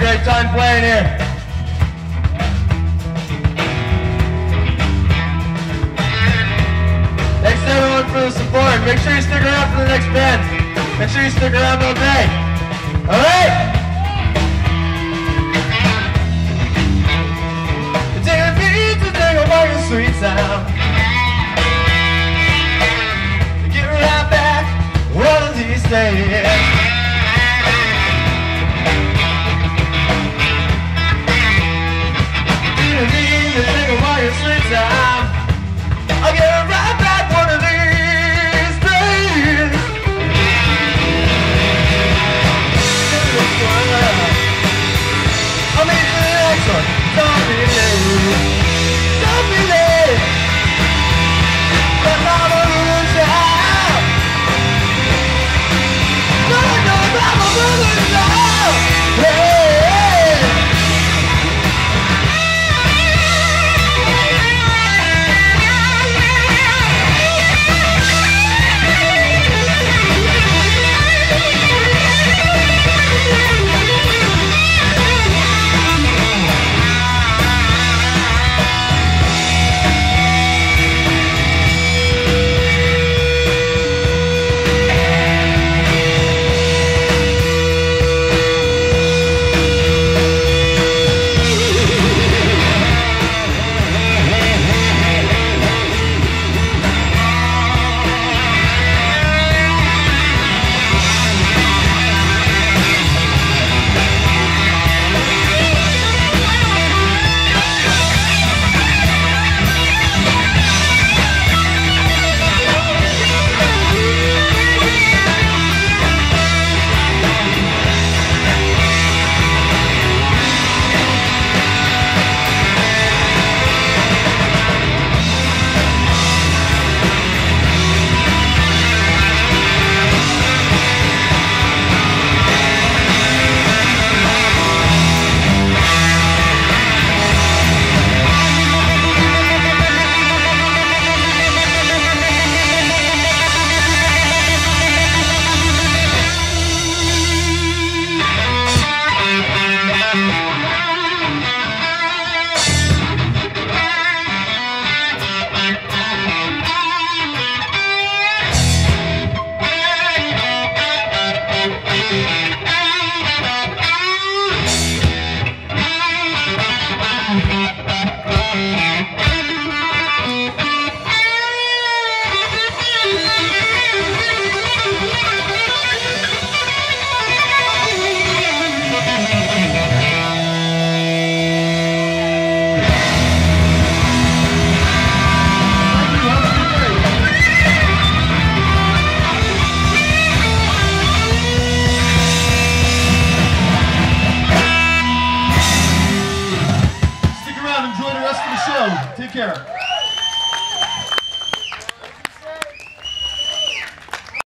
great time playing here. Thanks everyone for the support. Make sure you stick around for the next band. Make sure you stick around all day. All right? Take a beat take a walk in sweet sound. Get right back one of these days. I'll